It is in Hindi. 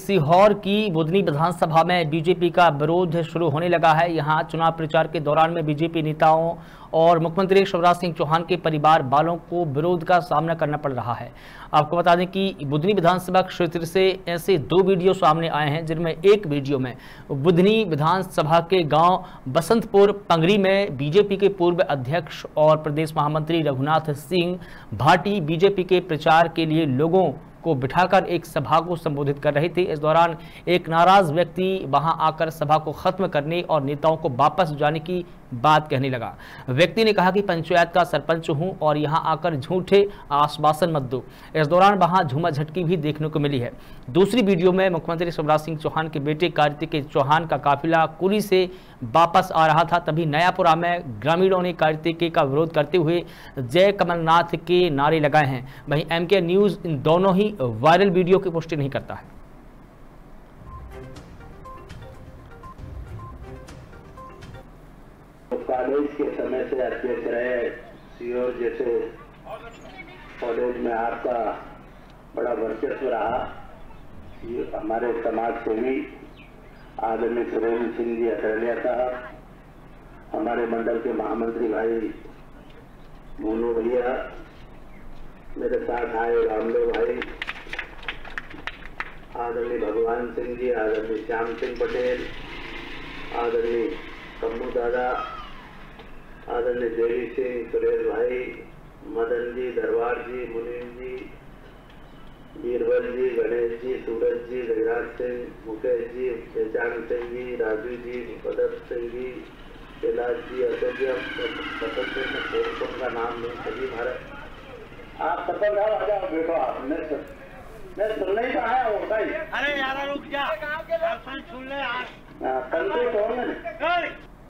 सीहोर की बुधनी विधानसभा में बीजेपी का विरोध शुरू होने लगा है। यहाँ चुनाव प्रचार के दौरान में बीजेपी नेताओं और मुख्यमंत्री शिवराज सिंह चौहान के परिवार वालों को विरोध का सामना करना पड़ रहा है। आपको बता दें कि बुधनी विधानसभा क्षेत्र से ऐसे दो वीडियो सामने आए हैं, जिनमें एक वीडियो में बुधनी विधानसभा के गाँव बसंतपुर पंगरी में बीजेपी के पूर्व अध्यक्ष और प्रदेश महामंत्री रघुनाथ सिंह, भाटी बीजेपी के प्रचार के लिए लोगों को बिठाकर एक सभा को संबोधित कर रही थी। इस दौरान एक नाराज़ व्यक्ति वहाँ आकर सभा को खत्म करने और नेताओं को वापस जाने की बात कहने लगा। व्यक्ति ने कहा कि पंचायत का सरपंच हूँ और यहाँ आकर झूठे आश्वासन मत दो। इस दौरान वहाँ झूमा झटकी भी देखने को मिली है। दूसरी वीडियो में मुख्यमंत्री शिवराज सिंह चौहान के बेटे कार्तिक चौहान का काफिला कुली से वापस आ रहा था। तभी नयापुरा में ग्रामीणों ने कार्तिकेय का विरोध करते हुए जय कमलनाथ के नारे लगाए हैं। वहीं एम न्यूज़ इन दोनों ही वायरल वीडियो की पुष्टि नहीं करता है। कॉलेज के समय से अध्यक्ष रहे, सीओ जैसे कॉलेज में आपका बड़ा वर्चस्व रहा। ये हमारे समाज सेवी आदरणीय सुरेंद्र सिंह जी अटलिया साहब, हमारे मंडल के महामंत्री भाई मोनू भैया, मेरे साथ आए रामदेव भाई, आदरणीय भगवान सिंह जी, आदरणीय श्याम सिंह पटेल, आदरणीय कम्मू दादा आदरणीय देवी सिंह सुरेश भाई मदन जी दरबार जी मुनीम जी बीरबल जी गणेश जी सूरज जी गजराज सिंह मुकेश जी पहचान सिंह जी राजू जी पदक सिंह जी कैलाश जी अशोक जी पसंद से कौन कौन का नाम नहीं सभी भारत आप सफल रहो आ जाओ बैठो आप मैं मैं सुनने ही तो आया हूँ भाई। अरे यार रुक जा। दर्शन सुन ले यार कंप्लीट हो?